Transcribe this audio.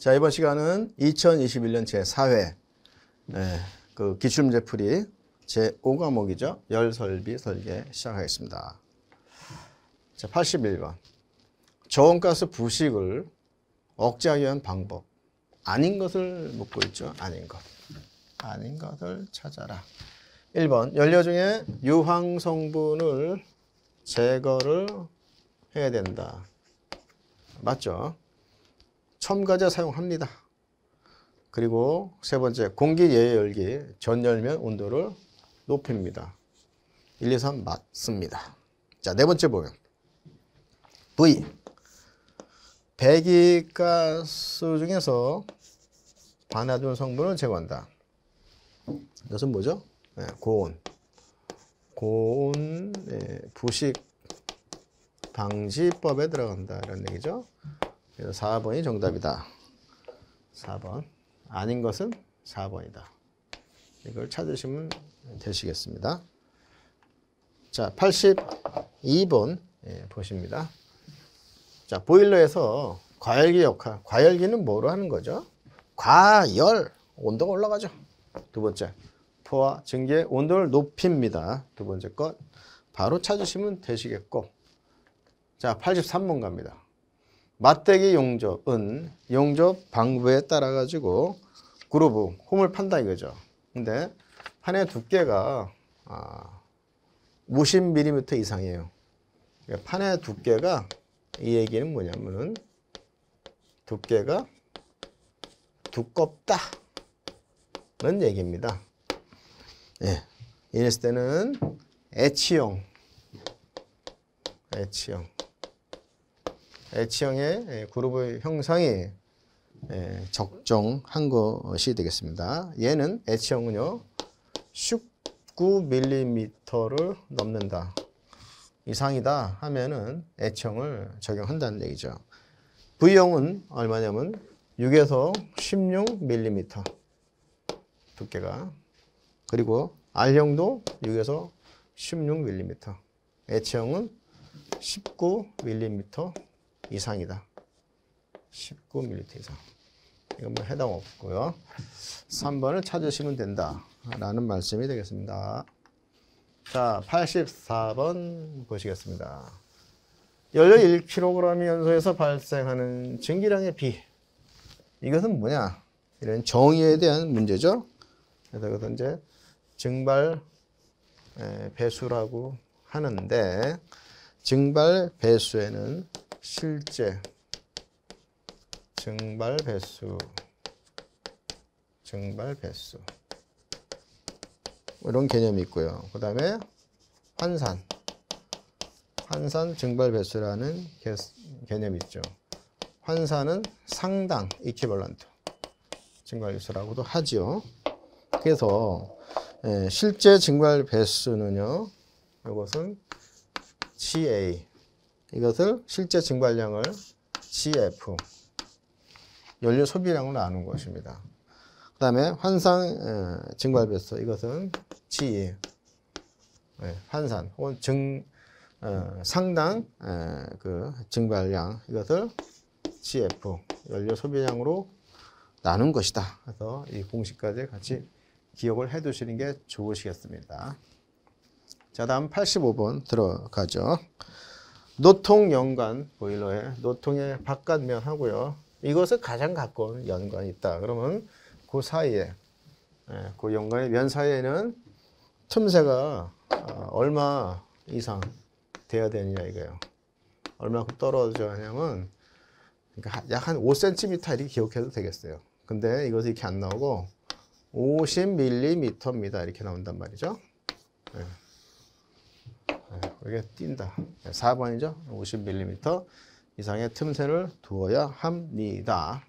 자, 이번 시간은 2021년 제4회 네, 그 기출문제 풀이 제5과목이죠. 열설비 설계 시작하겠습니다. 자, 81번. 저온가스 부식을 억제하기 위한 방법. 아닌 것을 묻고 있죠. 아닌 것. 아닌 것을 찾아라. 1번. 연료 중에 유황 성분을 제거를 해야 된다. 맞죠? 첨가제 사용합니다. 그리고 세 번째, 공기 예열기 전 열면 온도를 높입니다. 1, 2, 3 맞습니다. 자, 네 번째 보면 V. 배기가스 중에서 반화준 성분을 제거한다. 이것은 뭐죠? 네, 고온. 고온 네, 부식 방지법에 들어간다. 이런 얘기죠. 그래서 4번이 정답이다. 4번. 아닌 것은 4번이다. 이걸 찾으시면 되시겠습니다. 자, 82번 예, 보십니다. 자, 보일러에서 과열기 역할. 과열기는 뭐로 하는 거죠? 과열. 온도가 올라가죠. 두 번째. 포화 증기의 온도를 높입니다. 두 번째 것. 바로 찾으시면 되시겠고. 자, 83번 갑니다. 맞대기 용접은 용접 방법에 따라 가지고 그루브 홈을 판다 이거죠. 근데 판의 두께가 아, 50mm 이상이에요. 그러니까 판의 두께가 이 얘기는 뭐냐면은 두께가 두껍다는 얘기입니다. 예. 이랬을 때는 H형 H형 H형의 그룹의 형상이 적정한 것이 되겠습니다. 얘는 H형은요 19mm를 넘는다 이상이다 하면은 H형을 적용한다는 얘기죠. V형은 얼마냐면 6에서 16mm 두께가 그리고 R형도 6에서 16mm H형은 19mm 이상이다. 19mm 이상. 이건 뭐 해당 없고요. 3번을 찾으시면 된다. 라는 말씀이 되겠습니다. 자, 84번 보시겠습니다. 연료 1kg 연소에서 발생하는 증기량의 비. 이것은 뭐냐? 이런 정의에 대한 문제죠. 그래서 이제 증발 배수라고 하는데 증발 배수에는 실제 증발 배수 증발 배수 이런 개념이 있고요. 그 다음에 환산 환산 증발 배수라는 개념이 있죠. 환산은 상당 이퀴벌런트 증발 배수라고도 하지요. 그래서 실제 증발 배수는요. 이것은 GA 이것을 실제 증발량을 GF 연료 소비량으로 나눈 것입니다. 그 다음에 환상 증발 배수 이것은 G 네, 환산 혹은 증 어, 상당 에, 그 증발량 이것을 GF 연료 소비량으로 나눈 것이다. 그래서 이 공식까지 같이 기억을 해 두시는 게 좋으시겠습니다. 자, 다음 85번 들어가죠. 노통 연관 보일러에 노통의 바깥면 하고요. 이것을 가장 가까운 연관이 있다. 그러면 그 사이에 예, 그 연관의 면 사이에는 틈새가 어, 얼마 이상 돼야 되느냐 이거예요. 얼마큼 떨어져 하냐면 그러니까 약 한 5cm 이렇게 기억해도 되겠어요. 근데 이것이 이렇게 안 나오고 50mm입니다. 이렇게 나온단 말이죠. 네. 이게 뛴다. 4번이죠. 50mm 이상의 틈새를 두어야 합니다.